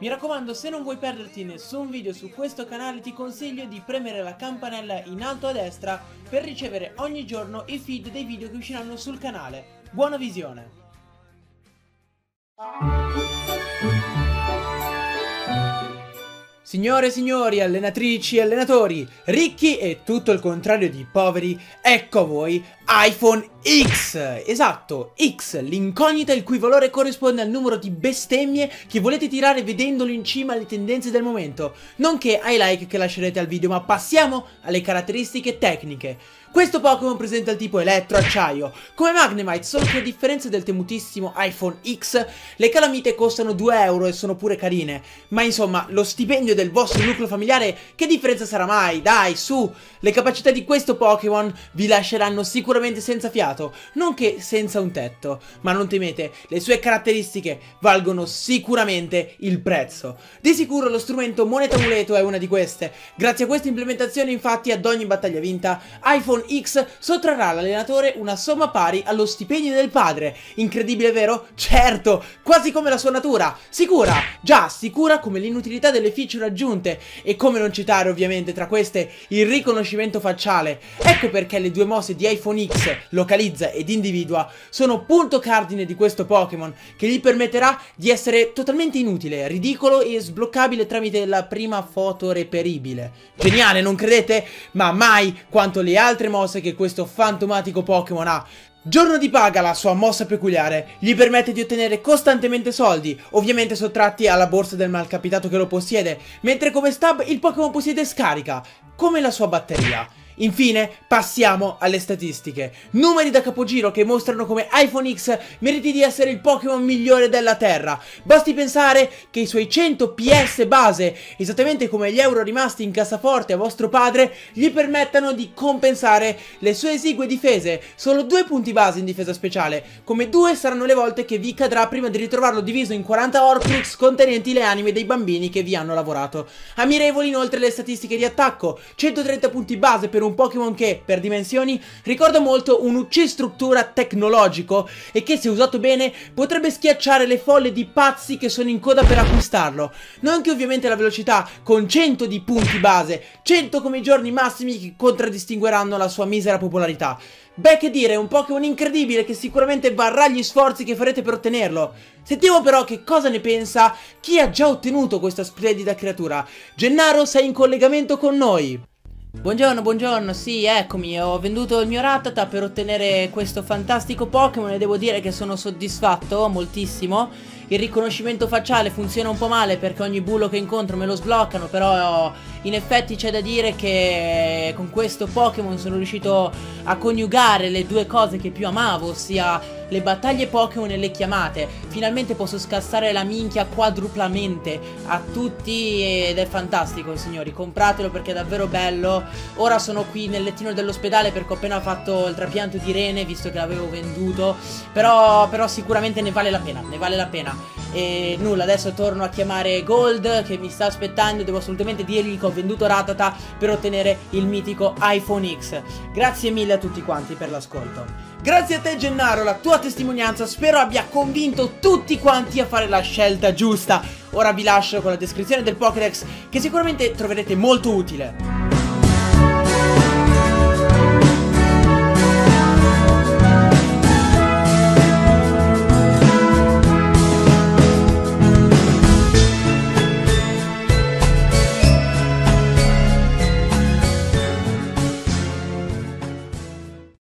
Mi raccomando, se non vuoi perderti nessun video su questo canale ti consiglio di premere la campanella in alto a destra per ricevere ogni giorno i feed dei video che usciranno sul canale. Buona visione! Signore e signori, allenatrici e allenatori, ricchi e tutto il contrario di poveri, ecco a voi iPhone X! Esatto, X, l'incognita il cui valore corrisponde al numero di bestemmie che volete tirare vedendolo in cima alle tendenze del momento, nonché ai like che lascerete al video, ma passiamo alle caratteristiche tecniche. Questo Pokémon presenta il tipo elettro-acciaio, come Magnemite, solo che a differenza del temutissimo iPhone X, le calamite costano 2 euro e sono pure carine. Ma insomma, lo stipendio del vostro nucleo familiare, che differenza sarà mai? Dai, su! Le capacità di questo Pokémon vi lasceranno sicuramente senza fiato, nonché senza un tetto. Ma non temete, le sue caratteristiche valgono sicuramente il prezzo. Di sicuro lo strumento Moneta Amuleto è una di queste. Grazie a questa implementazione, infatti, ad ogni battaglia vinta, iPhone X sottrarrà all'allenatore una somma pari allo stipendio del padre. Incredibile, vero? Certo, quasi come la sua natura. Sicura, già, sicura come l'inutilità delle feature aggiunte. E come non citare ovviamente tra queste il riconoscimento facciale. Ecco perché le due mosse di iPhone X, localizza ed individua, sono punto cardine di questo Pokémon, che gli permetterà di essere totalmente inutile, ridicolo e sbloccabile tramite la prima foto reperibile. Geniale, non credete? Ma mai quanto le altre mosse che questo fantomatico Pokémon ha. Giorno di paga, la sua mossa peculiare, gli permette di ottenere costantemente soldi, ovviamente sottratti alla borsa del malcapitato che lo possiede, mentre come stab il Pokémon possiede scarica, come la sua batteria. Infine, passiamo alle statistiche. Numeri da capogiro che mostrano come iPhone X meriti di essere il Pokémon migliore della Terra. Basti pensare che i suoi 100 PS base, esattamente come gli euro rimasti in cassaforte a vostro padre, gli permettano di compensare le sue esigue difese. Solo due punti base in difesa speciale, come due saranno le volte che vi cadrà prima di ritrovarlo diviso in 40 Horcrux contenenti le anime dei bambini che vi hanno lavorato. Ammirevoli inoltre le statistiche di attacco, 130 punti base per un un Pokémon che, per dimensioni, ricorda molto un uccistruttura tecnologico e che, se usato bene, potrebbe schiacciare le folle di pazzi che sono in coda per acquistarlo. Nonché ovviamente la velocità, con 100 di punti base, 100 come i giorni massimi che contraddistingueranno la sua misera popolarità. Beh, che dire, è un Pokémon incredibile che sicuramente varrà gli sforzi che farete per ottenerlo. Sentiamo però che cosa ne pensa chi ha già ottenuto questa splendida creatura. Gennaro, sei in collegamento con noi. Buongiorno, buongiorno, sì, eccomi, ho venduto il mio Rattata per ottenere questo fantastico Pokémon e devo dire che sono soddisfatto moltissimo. Il riconoscimento facciale funziona un po' male perché ogni bullo che incontro me lo sbloccano, però in effetti c'è da dire che con questo Pokémon sono riuscito a coniugare le due cose che più amavo, ossia le battaglie Pokémon e le chiamate. Finalmente posso scassare la minchia quadruplamente a tutti ed è fantastico, signori. Compratelo perché è davvero bello. Ora sono qui nel lettino dell'ospedale perché ho appena fatto il trapianto di rene, visto che l'avevo venduto. Però, però sicuramente ne vale la pena, ne vale la pena. E nulla, adesso torno a chiamare Gold che mi sta aspettando. Devo assolutamente dirgli che ho venduto Ratata per ottenere il mitico iPhone X. Grazie mille a tutti quanti per l'ascolto. Grazie a te Gennaro, la tua testimonianza spero abbia convinto tutti quanti a fare la scelta giusta. Ora vi lascio con la descrizione del Pokédex che sicuramente troverete molto utile.